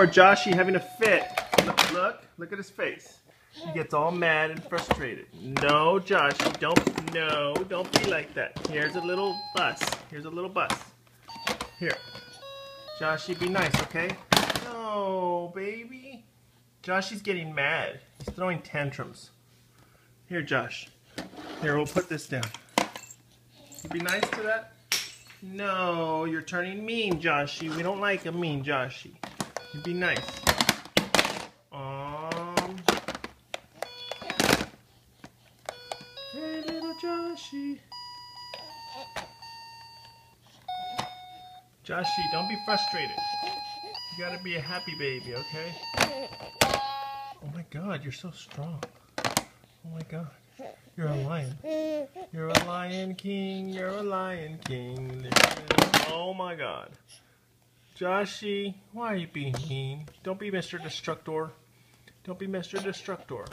Or Joshy having a fit. Look, look, look at his face. He gets all mad and frustrated. No, Joshy, don't, no, don't be like that. Here's a little bus. Here's a little bus. Here. Joshy, be nice, okay? No, baby. Joshy's getting mad. He's throwing tantrums. Here, Josh. Here, we'll put this down. You be nice to that? No, you're turning mean, Joshy. We don't like a mean Joshy. You be nice. Um. Hey, little Joshy. Joshy, don't be frustrated. You gotta be a happy baby, okay? Oh my god, you're so strong. Oh my god. You're a lion. You're a lion king. You're a lion king. Oh my god. Joshy, why are you being mean? Don't be Mr. Destructor. Don't be Mr. Destructor.